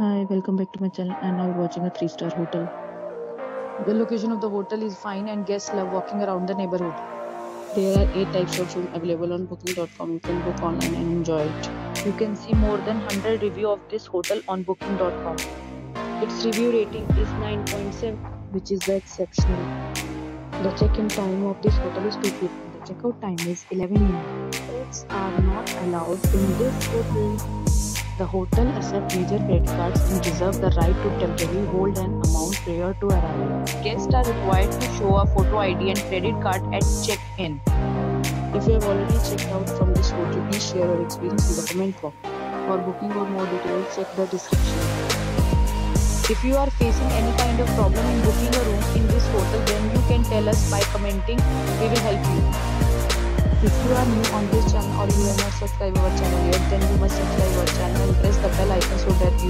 Hi, welcome back to my channel and now we're watching a 3-star hotel. The location of the hotel is fine and guests love walking around the neighborhood. There are 8 types of rooms available on booking.com. You can book online and enjoy it. You can see more than 100 reviews of this hotel on booking.com. Its review rating is 9.7 which is the exceptional. The check-in time of this hotel is 2 p.m. The checkout time is 11 a.m. Pets are not allowed in this hotel. The hotel accepts major credit cards and reserves the right to temporarily hold an amount prior to arrival. Guests are required to show a photo ID and credit card at check-in. If you have already checked out from this hotel, please share your experience in the comment box. For booking or more details, check the description. If you are facing any kind of problem in booking a room in this hotel, then you can tell us by commenting. We will help you. If you are new on this channel or you have not subscribed our channel yet, then you